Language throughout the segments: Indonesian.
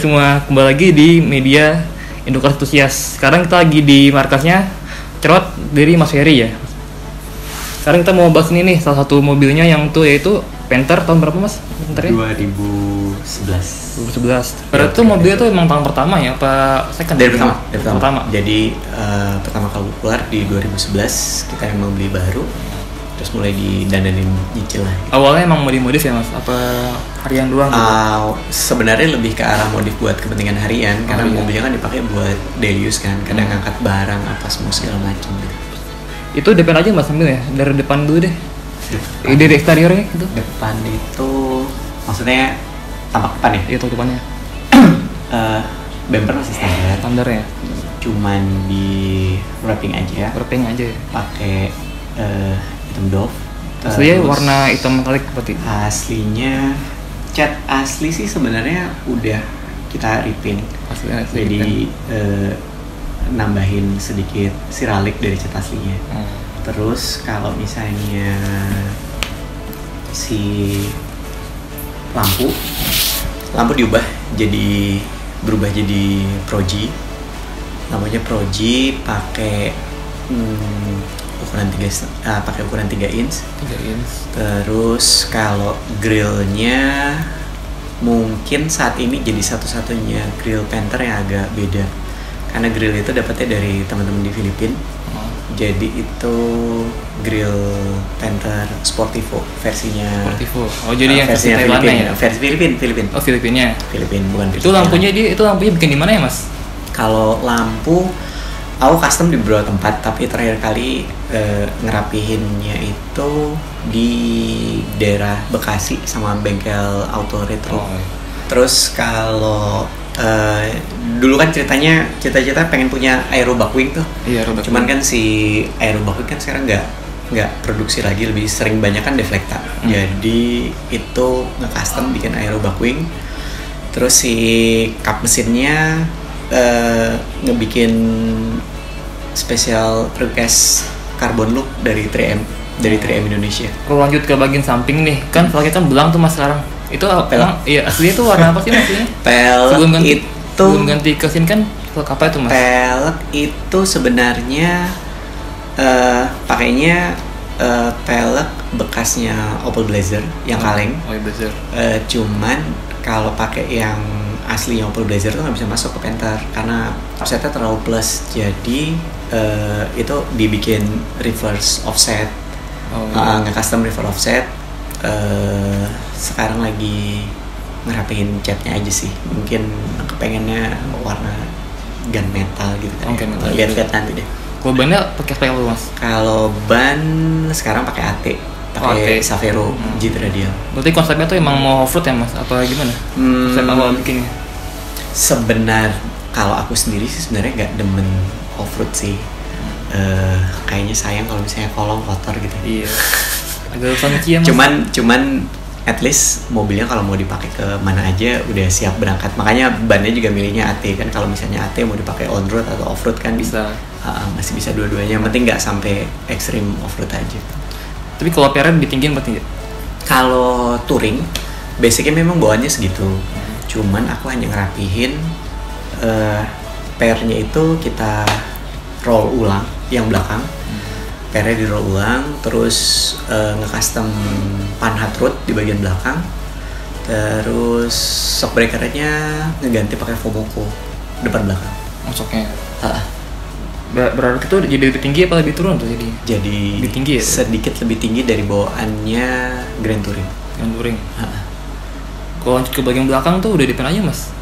Semua, kembali lagi di media Indokar Entusias. Sekarang kita lagi di markasnya Cerot dari Mas Heri ya. Sekarang kita mau bahas ini nih, salah satu mobilnya yang tuh yaitu Panther tahun berapa mas? Panther ya? 2011 2011. Berarti tuh mobilnya tuh emang tahun pertama ya, apa second? dari pertama dari pertama, Pertama. jadi eh, pertama kali keluar di 2011 kita emang beli baru terus mulai didandanin nyicil lah Awalnya emang modif-modif ya mas? Apa harian doang? gitu? Uh, sebenarnya lebih ke arah modif buat kepentingan harian karena iya. mobilnya kan dipakai buat daily use kan kadang Hmm. ngangkat barang apa semua segala macam gitu. Itu depan aja mas ambil ya, dari depan dulu deh. Eh, dari eksteriornya gitu. depan itu maksudnya tampak depan ya Itu depannya. Eh, bumper masih standar Standar ya, cuman di wrapping aja wrapping aja ya. pakai eh, hitam doff. Aslinya Terus warna hitam metalik berarti. aslinya cat asli sih sebenarnya udah kita repaint Asli, asli jadi eh, nambahin sedikit siralik dari cat aslinya. Hmm. terus kalau misalnya si lampu lampu diubah jadi berubah jadi proji. Lampunya proji pakai hmm, ukuran tiga ah, pakai ukuran 3 inch Tiga inch. Terus kalau grillnya mungkin saat ini jadi satu-satunya grill Panther yang agak beda karena grill itu dapatnya dari teman-teman di Filipina. Oh. Jadi itu grill Panther Sportivo versinya. Sportivo. Oh jadi yang versi Thailand Filipina, ya? versi Filipin, Filipin, Oh Filipina. Filipin bukan Itu lampunya dia itu lampunya bikin di mana ya mas? Kalau lampu, aku custom di beberapa tempat, tapi terakhir kali eh, ngerapihinnya itu di daerah Bekasi sama bengkel auto retro. Oh, iya. Terus kalau eh, dulu kan ceritanya cita-cita pengen punya aero buckwing tuh. Iya robot. Cuman kan si aero buckwing kan sekarang nggak nggak produksi lagi lebih sering banyak kan deflecta. Hmm. Jadi itu nge-custom bikin aero buckwing. Terus si kap mesinnya eh, ngebikin special request carbon look dari 3M dari 3M Indonesia. Kalau lanjut ke bagian samping nih, kan velgnya kan belang tuh mas sekarang. Itu apa? Pelek. Emang, iya aslinya tuh warna apa sih mas? ini? Pelek Sebelum ganti, itu sebelum ganti ke sini kan velg apa itu mas? pelek itu sebenarnya eh pakainya eh, pelek bekasnya Opel Blazer yang kaleng. Oh iya bener. Eh, cuman kalau pakai yang aslinya Opel Blazer tuh nggak bisa masuk ke Panther karena offsetnya terlalu plus. Jadi eh, itu dibikin reverse offset, Oh, uh, nge-custom reverse offset. Eh, sekarang lagi ngerapihin catnya aja sih. Mungkin kepengennya warna gunmetal gitu kan. Oh, gunmetal. Lihat-lihat nanti deh. Kalau bannya pakai spek apa mas? Kalau ban sekarang pakai AT, Oh, pakai AT. Savero Hmm. G Radial. Berarti konsepnya tuh emang mau off road ya mas? Apa gimana? Hmm, Konsep awal bikinnya? Sebenar kalau aku sendiri sih sebenarnya nggak demen off road sih. Eh, kayaknya sayang kalau misalnya kolong kotor gitu. Iya. Agak funky ya mas. Cuman cuman at least mobilnya kalau mau dipakai ke mana aja udah siap berangkat. Makanya bannya juga milihnya AT kan kalau misalnya AT mau dipakai on road atau off road kan bisa. Ah, masih bisa dua-duanya. Yang penting nggak sampai ekstrim off road aja. Tapi kalau tinggi berarti nggak? Kalau touring, basicnya memang bawaannya segitu. Cuman aku hanya ngerapihin eh pairnya itu kita roll ulang yang belakang. Pairnya di roll ulang, terus eh, nge-custom pan hot rod di bagian belakang. Terus shock breakernya ngeganti pakai Fomoco depan belakang. Masuknya. Ah, Ber- Berarti itu jadi lebih tinggi apa lebih turun tuh jadi? jadi Lebih tinggi ya? sedikit lebih tinggi dari bawaannya Grand Touring. Yang touring. Ah. Kalau lanjut ke bagian belakang tuh udah depan aja mas.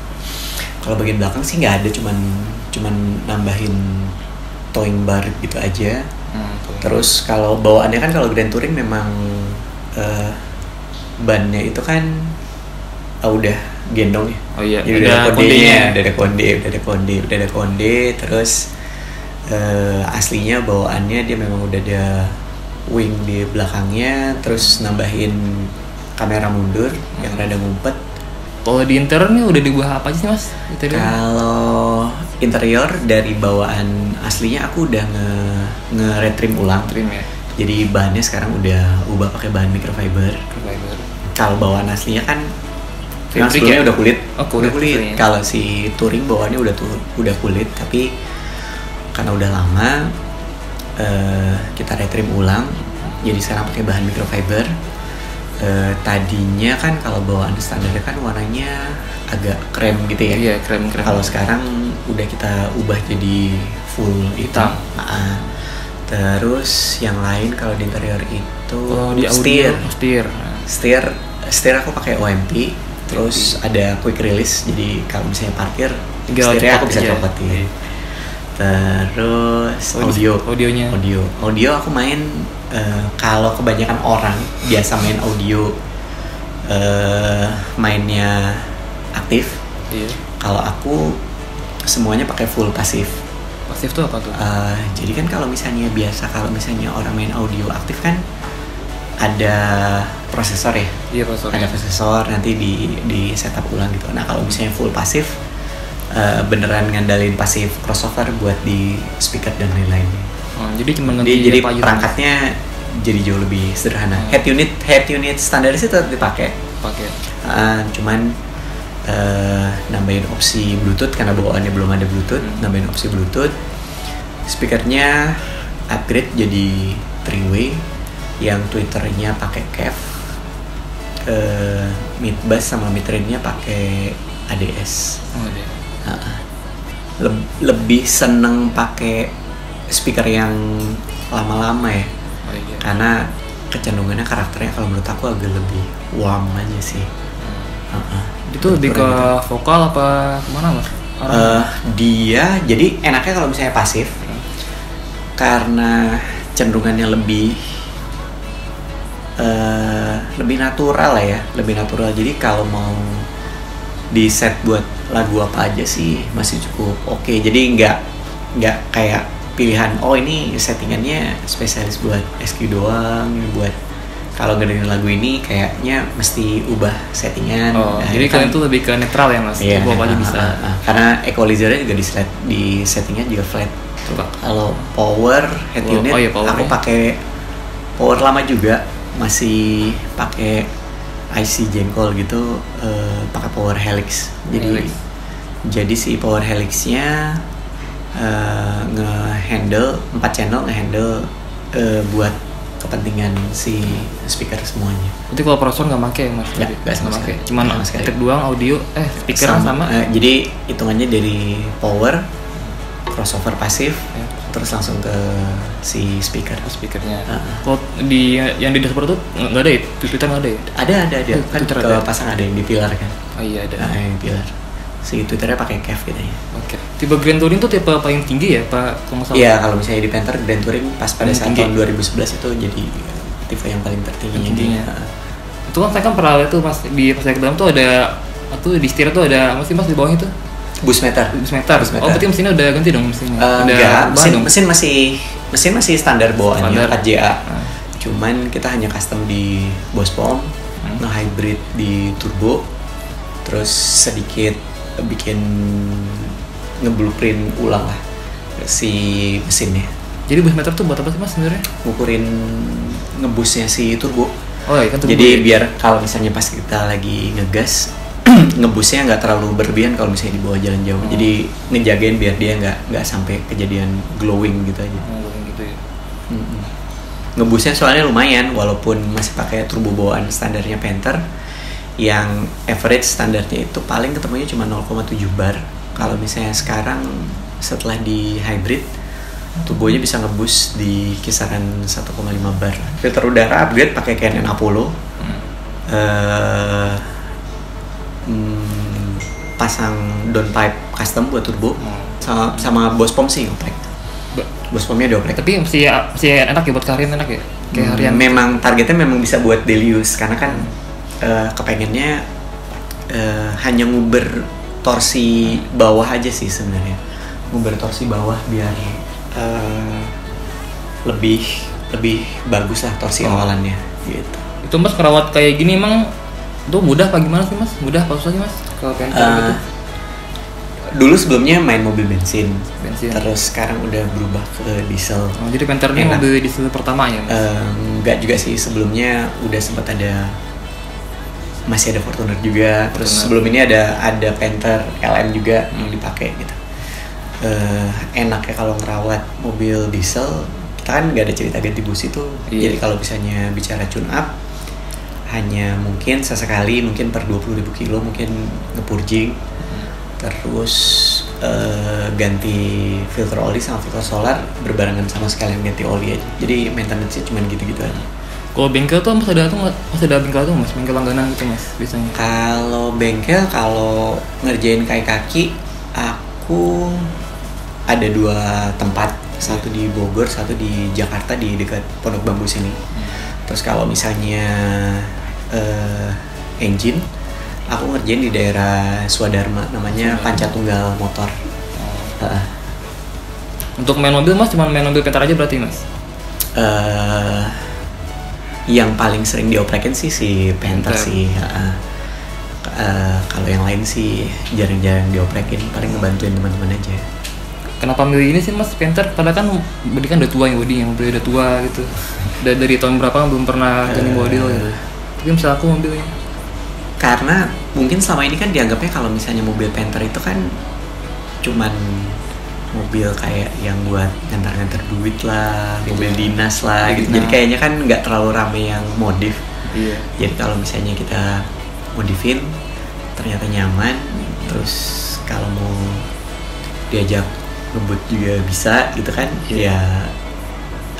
Kalau bagian belakang sih nggak ada, cuman cuman nambahin towing bar gitu aja. Hmm. Terus kalau bawaannya kan kalau Grand Touring memang eh, bannya itu kan ah, udah gendong ya. Oh iya, Jadi ada udah ada kondenya, udah ada konde, udah ada konde, udah ada konde. Terus eh, aslinya bawaannya dia memang udah ada wing di belakangnya, terus nambahin kamera mundur yang rada ngumpet. Kalau di interior nih udah diubah apa aja sih mas? Interior? Kalau interior dari bawaan aslinya aku udah nge nge retrim ulang. Trim ya. Jadi bahannya sekarang udah ubah pakai bahan microfiber. Fiber. Kalau bawaan aslinya kan sebelumnya ya? udah kulit. Oh, kulit Udah kulit. Kalau si touring bawaannya udah tuh udah kulit, tapi karena udah lama eh, kita retrim ulang, jadi sekarang pakai bahan microfiber. Eh, tadinya kan kalau bawaan standarnya kan warnanya agak krem gitu ya. Iya, krem krem. Kalau sekarang udah kita ubah jadi full hitam. Ah. Terus yang lain kalau di interior itu oh, di audio steer. steer. Steer, steer aku pakai OMP. Terus ada quick release. Jadi kalau misalnya parkir, steernya aku bisa copotin. Iya. Terus Oh, audio. audionya. Audio. Audio aku main eh, kalau kebanyakan orang biasa main audio eh, mainnya aktif. Iya. Kalau aku semuanya pakai full pasif. Pasif tuh apa tuh? Eh, jadi kan kalau misalnya biasa kalau misalnya orang main audio aktif kan ada prosesor ya, Iya, prosesor. ada prosesor nanti di di setup ulang gitu. Nah kalau misalnya full pasif eh, beneran ngandalin pasif crossover buat di speaker dan lain-lainnya. Oh, jadi cuma Jadi, jadi perangkatnya jadi jauh lebih sederhana. Hmm. Head unit head unit standar sih tetap dipakai. pakai. Ah, cuman eh, nambahin opsi Bluetooth karena bawaannya belum ada Bluetooth, Hmm. nambahin opsi Bluetooth. Speakernya upgrade jadi three way yang twitternya pakai CAV. Eh, mid bass sama mid range-nya pakai ADS. Oh, iya. Leb- lebih seneng pakai speaker yang lama-lama ya Oh, iya. karena kecenderungannya karakternya kalau menurut aku agak lebih warm aja sih. Hmm. Heeh. Itu lebih ke vokal apa ke mana mas? Eh, dia jadi enaknya kalau misalnya pasif karena cenderungannya lebih eh, lebih natural lah ya, lebih natural. Jadi kalau mau di set buat lagu apa aja sih masih cukup oke. Jadi nggak nggak kayak pilihan oh ini settingannya spesialis buat SQ doang, buat kalau ngedengerin lagu ini kayaknya mesti ubah settingan. Oh, Nah, jadi kan- kalian tuh lebih ke netral ya mas? Iya, apa aja bisa. ah, ah. Karena equalizernya juga di set, di settingnya juga flat. Kalau power head Oh, unit, oh iya, power aku ya. pakai power lama juga, masih pakai IC jengkol gitu, eh, pakai power helix. Jadi Helix. jadi si power helixnya eh, nge-handle 4 channel nge-handle eh, buat kepentingan si speaker semuanya. Berarti kalau prosesor nggak pakai mas? Nggak, nggak sama sekali. Cuman sama sekali. doang audio, eh speaker sama. eh, jadi hitungannya dari power crossover pasif Ya. Terus langsung ke si speaker speakernya. Ah. Kalau di yang di dashboard tuh nggak ada ya? Twitter nggak ada ya? ada ada ada Oh, kan Twitter ke ada. pasang ada yang di pilar kan Oh iya ada. nah, yang pilar si twitternya pakai cav gitu ya Oke. Tipe Grand Touring tuh tipe paling tinggi ya Pak? Kalau salah. iya kalau misalnya di Panther Grand Touring pas pada saat tinggi. tahun 2011 itu jadi tipe yang paling tertingginya Tingginya. dia. Ah. Itu kan saya kan pernah lihat tuh mas di pas saya ke dalam tuh ada tuh di setir tuh ada apa sih mas di bawahnya tuh bus meter bus meter. Bus Oh berarti mesinnya udah ganti dong mesinnya. Eh, ada enggak, mesin, dong? mesin masih mesin masih standar bawaannya Standar. 4JA. Ah. Cuman kita hanya custom di Bospom, Hmm. nge-hybrid di turbo, terus sedikit bikin ngeblueprint ulang lah si mesinnya. Jadi bus meter tuh buat apa sih mas sebenarnya? Ngukurin ngebusnya si turbo. Oh iya kan turbo Jadi ya? biar kalau misalnya pas kita lagi ngegas ngebusnya nggak terlalu berlebihan kalau misalnya di bawah jalan jauh. Oh. Jadi ngejagain biar dia nggak nggak sampai kejadian glowing gitu aja. Oh, bukan gitu ya. Ngebusnya soalnya lumayan walaupun masih pakai turbo bawaan standarnya Panther yang average standarnya itu paling ketemunya cuma 0,7 bar. Kalau misalnya sekarang setelah di hybrid turbonya bisa ngebus di kisaran 1,5 bar. Filter udara upgrade pakai Canon Apollo. Hmm. Eh, hmm, pasang downpipe custom buat turbo Oh. sama, sama Bospom sih ngoprek. Ba- Bospomnya dioprek. Tapi masih masih enak ya buat karin enak ya? Kayak Hmm, harian. memang targetnya memang bisa buat daily use karena kan eh, kepengennya eh, hanya nguber torsi bawah aja sih sebenarnya nguber torsi bawah biar eh, lebih lebih bagus lah torsi Oh. awalannya gitu Itu mas kerawat kayak gini emang itu mudah apa gimana sih mas? Mudah apa susah sih mas? Kalau Panther Eh, gitu? dulu sebelumnya main mobil bensin Bensin. terus sekarang udah berubah ke diesel Oh, jadi Panther ini mobil diesel pertama ya mas? Eh, enggak juga sih sebelumnya udah sempat ada masih ada Fortuner juga terus Fortuner. sebelum ini ada ada Panther LM juga yang Hmm. dipakai gitu Eh, enak ya kalau ngerawat mobil diesel kita kan nggak ada cerita ganti busi tuh Iya. jadi kalau misalnya bicara tune up hanya mungkin sesekali mungkin per 20.000 ribu kilo mungkin ngepurging terus eh, ganti filter oli sama filter solar berbarengan sama sekalian ganti oli aja. Jadi maintenance-nya cuma gitu-gitu aja. Kalau bengkel tuh mas ada tuh nggak? Mas ada bengkel tuh mas, bengkel langganan gitu mas biasanya. kalau bengkel kalau ngerjain kayak kaki aku ada dua tempat. Satu di Bogor satu di Jakarta di dekat Pondok Bambu sini. Terus kalau misalnya eh, engine aku ngerjain di daerah Swadharma namanya Swadharma. Pancatunggal Motor Heeh. Untuk main mobil mas, cuma main mobil pentar aja berarti mas. eh yang paling sering dioprekin sih si Panther Panther. sih. heeh. Eh, kalau yang lain sih jarang-jarang dioprekin, paling ngebantuin teman-teman aja. Kenapa milih ini sih mas Panther? Padahal kan bodi kan udah tua ya bodi yang mobilnya udah tua gitu. Dari, dari tahun berapa belum pernah ganti model gitu. Tapi misal aku mobilnya. Karena mungkin selama ini kan dianggapnya kalau misalnya mobil Panther itu kan cuman mobil kayak yang buat ngantar-ngantar duit lah, mobil dinas lah gitu. Jadi Nah. kayaknya kan nggak terlalu rame yang modif. Iya. Jadi kalau misalnya kita modifin ternyata nyaman, terus kalau mau diajak ngebut juga bisa gitu kan? Iya. Ya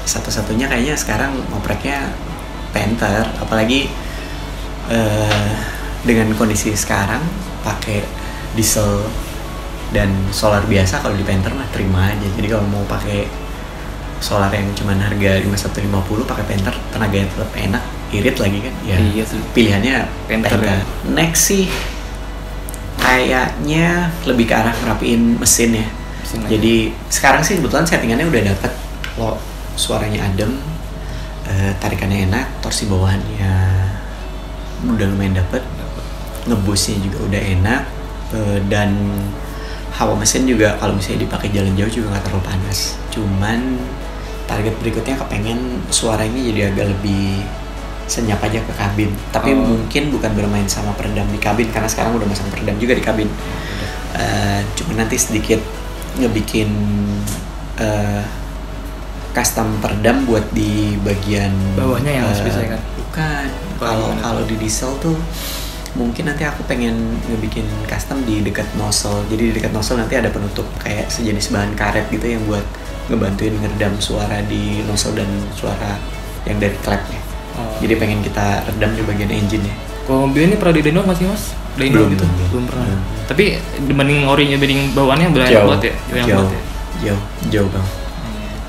satu-satunya kayaknya sekarang ngopreknya Panther, apalagi eh, dengan kondisi sekarang pakai diesel dan solar biasa kalau di Panther mah terima aja. Jadi kalau mau pakai solar yang cuman harga 5150 pakai Panther tenaganya tetap enak, irit lagi kan. Ya Iya pilihannya Panther Panther. ya. Next sih kayaknya lebih ke arah ngerapiin mesin ya. Mesin aja. Jadi sekarang sih kebetulan settingannya udah dapet lo suaranya adem, eh, tarikannya enak, torsi bawahannya udah lumayan dapet, ngebusnya juga udah enak, eh, dan hawa mesin juga kalau misalnya dipakai jalan jauh juga nggak terlalu panas. Cuman target berikutnya kepengen suaranya jadi agak lebih senyap aja ke kabin. Tapi Oh. mungkin bukan bermain sama peredam di kabin karena sekarang udah masang peredam juga di kabin. Eh, cuma nanti sedikit ngebikin eh, custom peredam buat di bagian Bawahnya yang eh, bisa kan? Bukan. Kalau gimana? kalau di diesel tuh mungkin nanti aku pengen ngebikin custom di dekat nozzle. Jadi di dekat nozzle nanti ada penutup kayak sejenis bahan karet gitu yang buat ngebantuin ngeredam suara di nozzle dan suara yang dari klepnya. Oh. Jadi pengen kita redam di bagian engine ya. Kalau mobil ini pernah di dyno masih mas? Dyno Belum, gitu? belum, Belum pernah. belum. Tapi dibanding orinya dibanding bawaannya benar banget ya? Enak jauh, banget ya? jauh, jauh banget,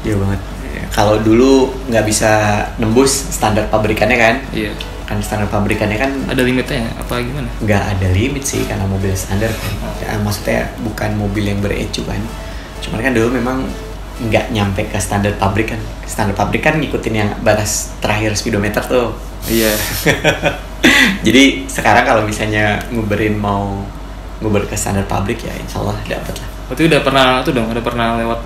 jauh banget. Ya, Kalau dulu nggak bisa nembus standar pabrikannya kan, Iya. Kan standar pabrikannya kan Ada limitnya ya? Apa gimana? nggak ada limit sih karena mobil standar kan. Ya, maksudnya bukan mobil yang berecu kan. Cuman kan dulu memang nggak nyampe ke standar pabrik kan. Standar pabrik kan ngikutin yang batas terakhir speedometer tuh. Iya. Jadi sekarang kalau misalnya nguberin mau nguber ke standar pabrik ya insya Allah dapat lah. Berarti udah pernah tuh dong, udah pernah lewat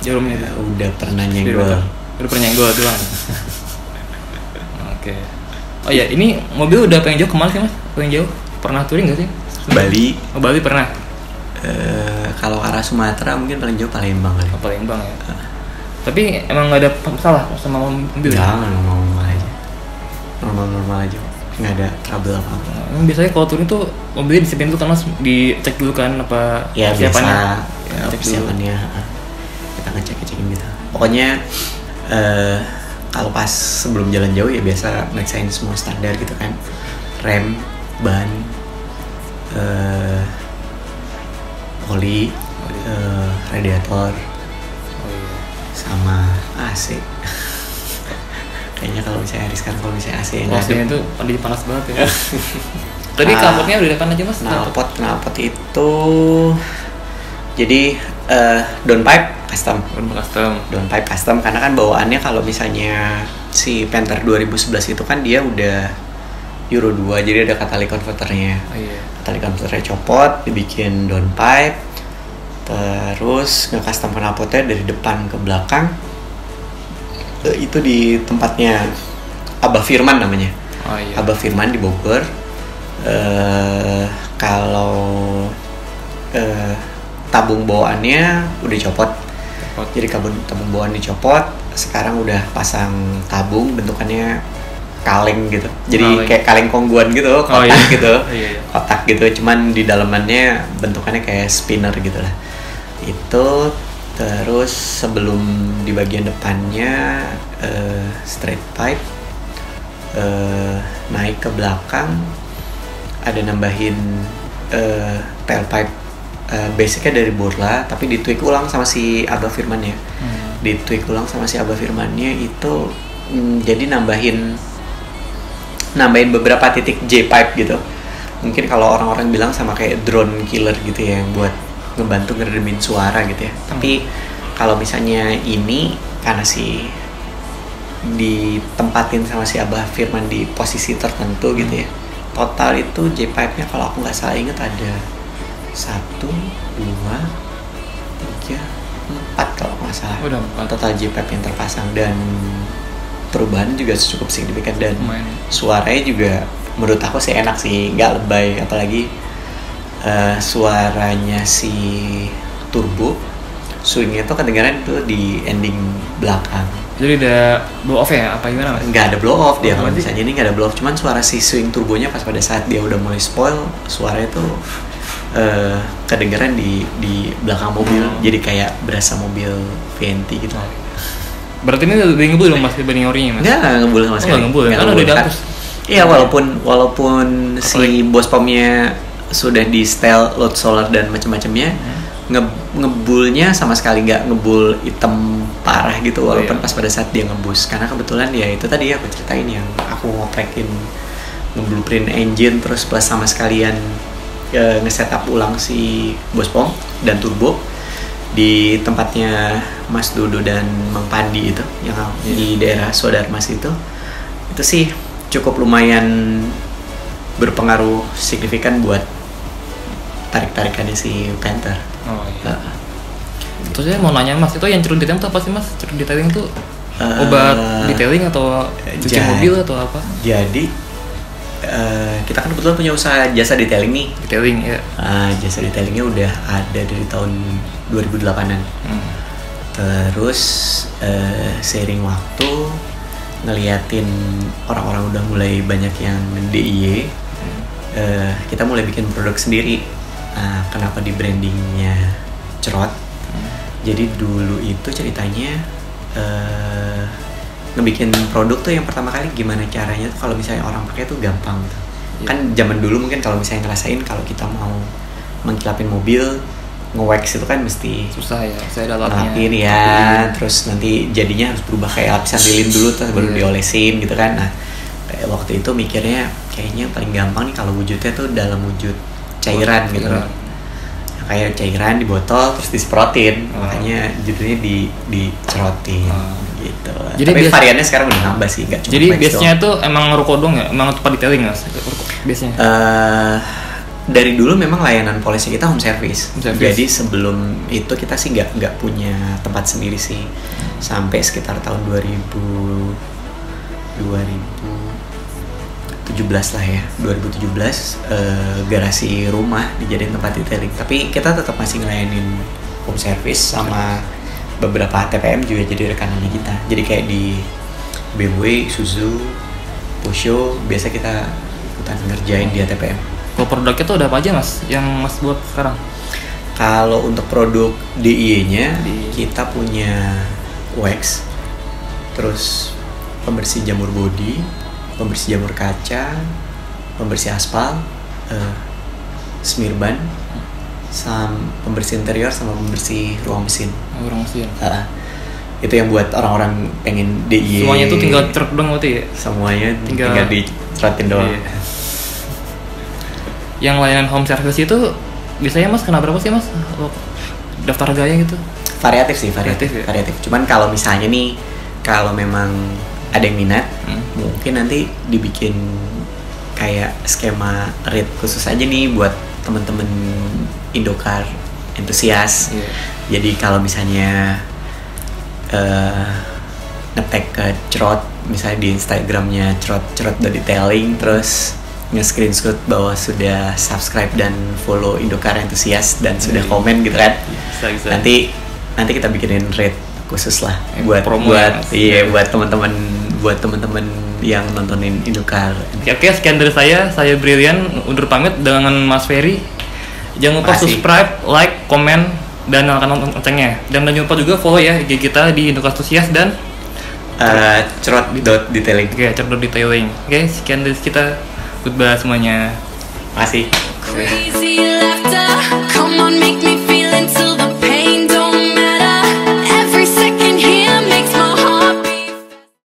jarumnya Ya, itu? udah pernah Speedometer. nyenggol. Udah pernah nyenggol doang. Oke. Oh ya, ini mobil udah paling jauh ke mana sih mas? Paling jauh? Pernah touring gak sih? Bali Oh, Bali pernah? eh, kalau arah Sumatera mungkin paling jauh Palembang kali. Oh, Palembang ya? Tapi emang nggak ada masalah sama mobil ya? Jangan normal-normal aja. Normal-normal aja. Nggak ada trouble apa-apa. Emang biasanya kalau touring tuh mobilnya disiapin dulu kan mas, dicek dulu kan apa Ya biasa persiapannya? ya, cek persiapannya. ha. Kita ngecek-ngecekin gitu. Pokoknya eh, kalau pas sebelum jalan jauh ya biasa meriksain semua standar gitu kan. Rem, ban, eh, oli, eh, radiator, Oh, iya. sama AC. Kayaknya kalau misalnya hari sekarang kalau misalnya AC yang Maksudnya itu tadi panas banget ya. Tadi Ah. knalpotnya udah depan aja mas? knalpot knalpot itu jadi eh downpipe custom custom. downpipe custom karena kan bawaannya kalau misalnya si Panther 2011 itu kan dia udah Euro 2 jadi ada katalik converternya Oh iya. katalik converternya copot dibikin downpipe terus nge-custom knalpotnya dari depan ke belakang Eh, itu di tempatnya Abah Firman namanya Oh iya. Abah Firman di Bogor eh kalau eh tabung bawaannya udah copot jadi kabun tabung bawaan dicopot sekarang udah pasang tabung bentukannya kaleng gitu jadi Kaleng. kayak kaleng kongguan gitu kotak iya. gitu Iya, iya. kotak gitu cuman di dalamannya bentukannya kayak spinner gitu lah itu terus sebelum di bagian depannya eh, straight pipe eh, naik ke belakang ada nambahin eh, tailpipe eh, basicnya dari Borla tapi ditweak ulang sama si Abah Firman ya. Hmm. ditweak ulang sama si Abah Firmannya itu mm, jadi nambahin nambahin beberapa titik J pipe gitu. Mungkin kalau orang-orang bilang sama kayak drone killer gitu ya yang buat ngebantu ngeredemin suara gitu ya. Tapi kalau misalnya ini karena si ditempatin sama si Abah Firman di posisi tertentu gitu ya total itu J pipe nya kalau aku nggak salah inget ada satu dua tiga empat kalau nggak salah. Udah empat. total J pipe yang terpasang. Dan perubahan juga cukup signifikan. Dan suaranya juga menurut aku sih enak sih. Nggak lebay. Apalagi eh, suaranya si turbo swingnya tuh kedengaran tuh di ending belakang. Jadi udah blow off ya? Apa gimana mas? nggak ada blow off dia Oh, kalau misalnya. Ini nggak ada blow off. Cuman suara si swing turbonya pas pada saat dia udah mulai spoil suaranya tuh eh, kedengeran di di belakang mobil Hmm. jadi kayak berasa mobil VNT gitu Berarti ini lebih ngebul dong mas dibanding orinya mas? Nggak, nggak ngebul sama Oh, sekali. nggak ngebul ya? Kan udah ngebul. dihapus. Iya, walaupun walaupun si Apalagi- bos pomnya sudah di setel load solar dan macam-macamnya, Hmm. nge ngebulnya sama sekali nggak ngebul hitam parah gitu Oh, walaupun iya. pas pada saat dia ngebus. Karena kebetulan ya itu tadi aku ceritain yang aku ngoprekin ngeblueprint engine terus plus sama sekalian e, nge-setup ulang si bos pom dan turbo di tempatnya Mas Dodo dan Mang Pandi itu yang di daerah Sodarmas itu itu sih cukup lumayan berpengaruh signifikan buat tarik-tarikannya si Panther. Oh iya. Uh, Terus saya mau nanya mas, itu yang cerut detailing itu apa sih mas? Cerut detailing itu Eh, obat detailing atau cuci mobil atau apa? jadi eh, kita kan kebetulan punya usaha jasa detailing nih. Detailing ya. Ah, jasa detailingnya udah ada dari tahun 2008an. Hmm. Terus seiring waktu ngeliatin orang-orang udah mulai banyak yang DIY, eh, kita mulai bikin produk sendiri. Nah, kenapa di brandingnya cerot? Jadi dulu itu ceritanya eh, ngebikin produk tuh yang pertama kali gimana caranya tuh kalau misalnya orang pakai tuh gampang gitu. Iya. Kan zaman dulu mungkin kalau misalnya ngerasain kalau kita mau mengkilapin mobil nge-wax itu kan mesti Susah ya, saya ngelapin ya, terus nanti jadinya harus berubah kayak lapisan lilin dulu terus baru Iya. diolesin gitu kan. Nah, kayak waktu itu mikirnya kayaknya paling gampang nih kalau wujudnya tuh dalam wujud cairan gitu loh. Cairan. Kayak cairan di botol terus disemprotin, Oh. makanya judulnya di dicerotin Oh. Gitu. Jadi Tapi bias- variannya sekarang udah nambah sih, nggak cuma Jadi biasanya doang. tuh emang rokok dong ya? Emang tempat detailing mas? Biasanya. Eh, dari dulu memang layanan polisi kita home service. Home service. Jadi sebelum itu kita sih nggak nggak punya tempat sendiri sih. Sampai sekitar tahun 2000 2017 lah ya. 2017 eh, garasi rumah dijadiin tempat detailing. Tapi kita tetap masih ngelayanin home service sama beberapa TPM juga jadi rekanannya kita. Jadi kayak di BMW, Suzu, Pusho biasa kita ikutan ngerjain di ATPM. Kalau produknya tuh ada apa aja mas? Yang mas buat sekarang? Kalau untuk produk DIY-nya Di- kita punya wax, terus pembersih jamur bodi, pembersih jamur kaca, pembersih aspal, eh, smear ban, sam pembersih interior sama pembersih ruang mesin. Orang mesin. Ah, itu yang buat orang-orang pengen DIY. Semuanya tuh tinggal cerut dong berarti ya? semuanya tinggal, Tinggal- dicerotin doang. Iya. Yang layanan home service itu biasanya mas kena berapa sih mas? Daftar harganya gitu? Variatif sih, variatif, Variatif ya? variatif. Cuman kalau misalnya nih, kalau memang ada yang minat, Hmm. mungkin nanti dibikin kayak skema rate khusus aja nih buat temen-temen Indocar entusias. Iya. Jadi kalau misalnya eh ngetek ke cerot, misalnya di Instagramnya cerot cerot the detailing, terus nge-screenshot bahwa sudah subscribe dan follow Indokar Enthusiast dan sudah Iya. komen gitu kan. Bisa. Nanti nanti kita bikinin rate khusus lah Eh, buat promo ya, buat Mas. iya Iya. buat teman-teman buat teman-teman yang nontonin Indokar. Oke, oke, sekian dari saya. Saya Brilian undur pamit dengan Mas Ferry. Jangan lupa Makasih. subscribe, like, komen, dan nyalakan loncengnya. Dan jangan lupa juga follow ya IG kita di Indokar Antusias dan Eh, cerot dot detailing. oke, cerdo detailing. Oke, sekian dari kita. Goodbye semuanya. Makasih. Crazy